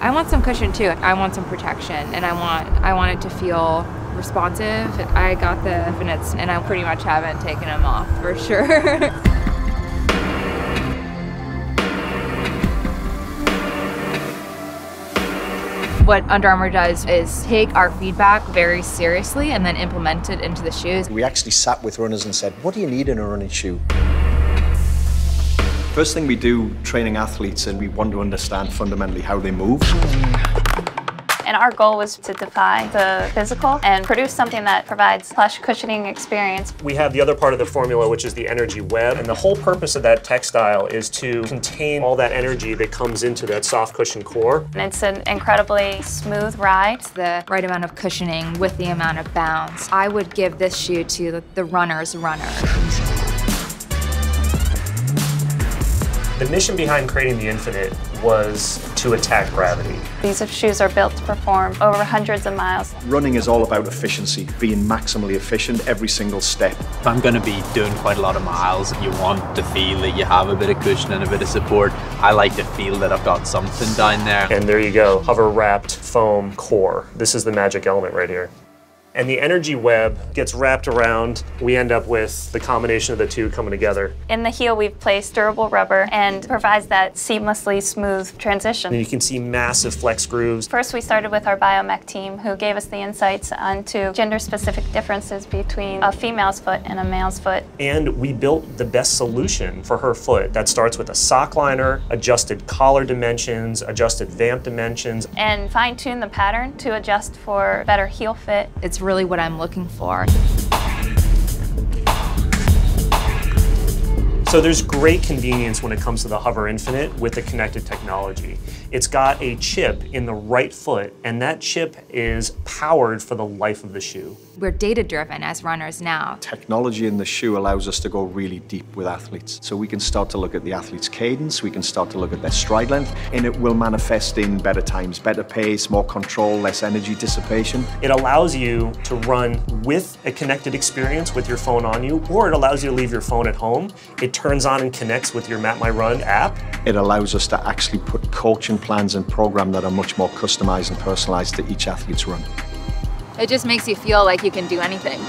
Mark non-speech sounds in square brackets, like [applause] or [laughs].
I want some cushion too. I want some protection and I want I want it to feel responsive. I got the Infinites and I pretty much haven't taken them off for sure. [laughs] what Under Armour does is take our feedback very seriously and then implement it into the shoes. We actually sat with runners and said, what do you need in a running shoe? First thing we do training athletes and we want to understand fundamentally how they move. And our goal was to defy the physical and produce something that provides plush cushioning experience. We have the other part of the formula, which is the energy web. And the whole purpose of that textile is to contain all that energy that comes into that soft cushion core. And it's an incredibly smooth ride. It's the right amount of cushioning with the amount of bounce. I would give this shoe to the runner's runner. The mission behind creating the Infinite was to attack gravity. These shoes are built to perform over hundreds of miles. Running is all about efficiency, being maximally efficient every single step. If I'm going to be doing quite a lot of miles, you want to feel that you have a bit of cushion and a bit of support. I like to feel that I've got something down there. And there you go, HOVR wrapped foam core. This is the magic element right here and the energy web gets wrapped around, we end up with the combination of the two coming together. In the heel, we've placed durable rubber and provides that seamlessly smooth transition. And you can see massive flex grooves. First, we started with our biomech team who gave us the insights onto gender-specific differences between a female's foot and a male's foot. And we built the best solution for her foot. That starts with a sock liner, adjusted collar dimensions, adjusted vamp dimensions. And fine-tune the pattern to adjust for better heel fit. It's really what I'm looking for. So there's great convenience when it comes to the HOVR Infinite with the connected technology. It's got a chip in the right foot, and that chip is powered for the life of the shoe. We're data driven as runners now. Technology in the shoe allows us to go really deep with athletes. So we can start to look at the athlete's cadence, we can start to look at their stride length, and it will manifest in better times, better pace, more control, less energy dissipation. It allows you to run with a connected experience with your phone on you, or it allows you to leave your phone at home. It turns on and connects with your Map My Run app. It allows us to actually put coaching plans and program that are much more customized and personalized to each athlete's run. It just makes you feel like you can do anything.